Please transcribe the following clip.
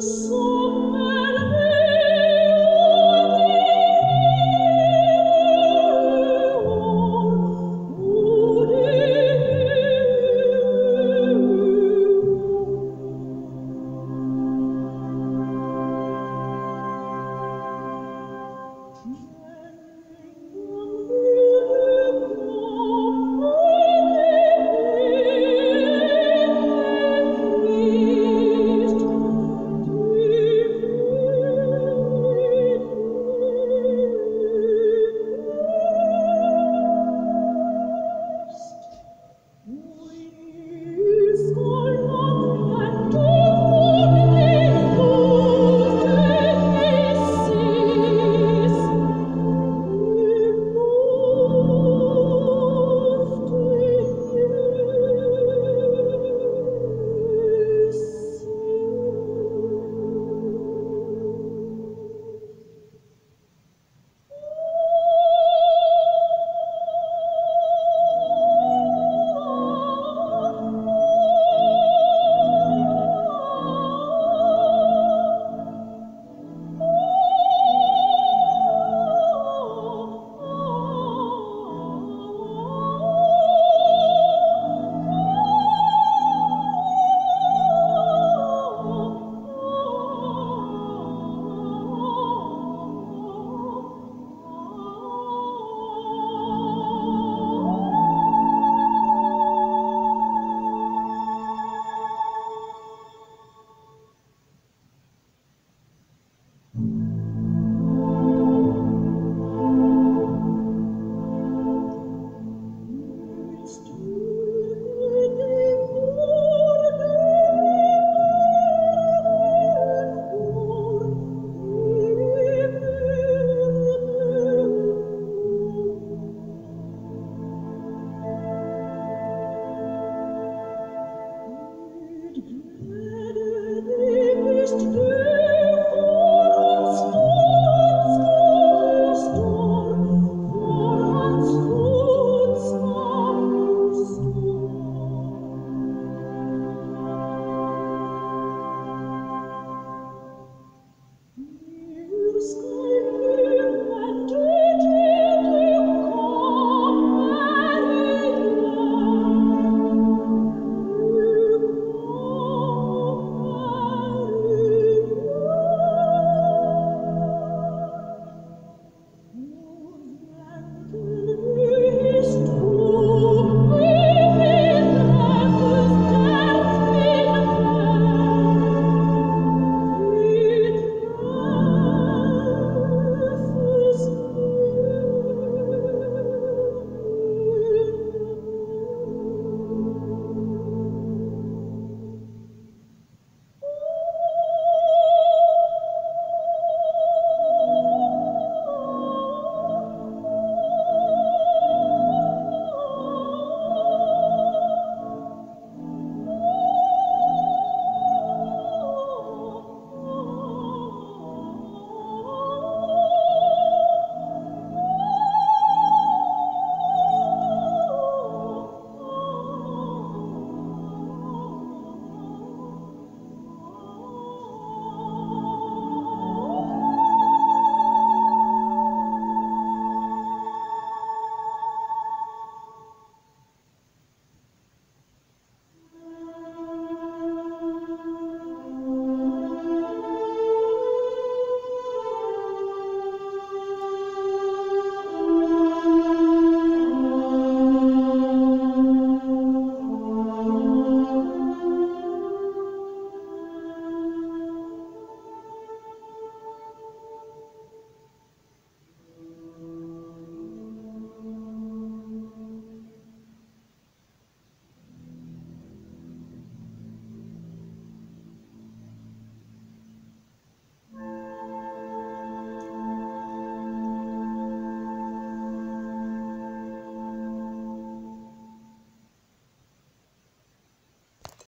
so